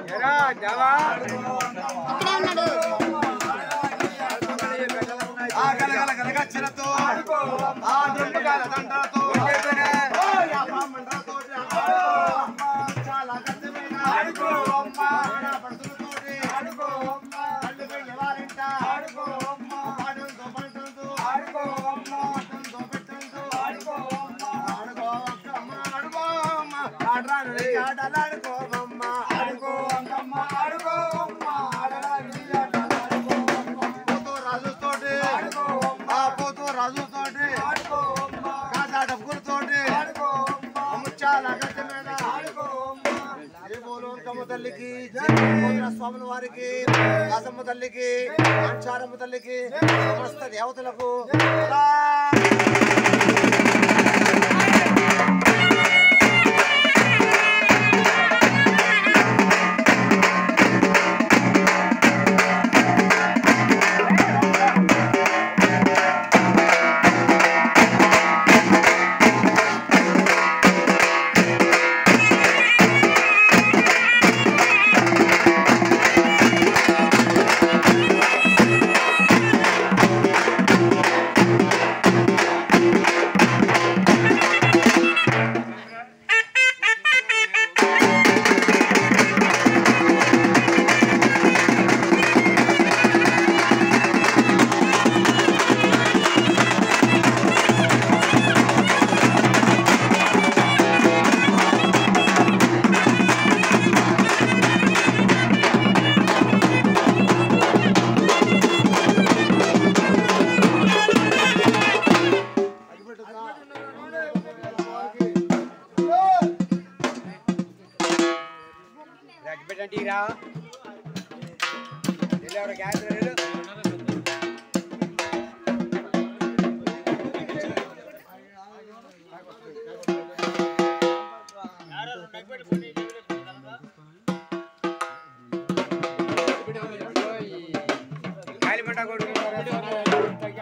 ఇక్కడే ఉన్నాడు. ఆ గలగల గలగచ్చినతో ఆ దుంపకాల దండలతో మండలతోటి చాలా కష్టమైన ఆడుకో అమ్మ. ఆడరాను ఆటలాడుకో అమ్మ ఆడుకో అమ్మ ఆడుకో అమ్మ. ఆటలాడుకో పోతూ రాజుతోటి ఆ పోతూ రాజుతోటి కాజా డబ్బులతోటి ముచ్చాల గట్టి మీద. తల్లికి స్వాముల వారికి కాసమ్మ తల్లికి అంచారమ్మ తల్లికి సమస్త దేవతలకు மாட்டீரா எல்லாரோட கேஸ் காலி மட்டா கொடுக்க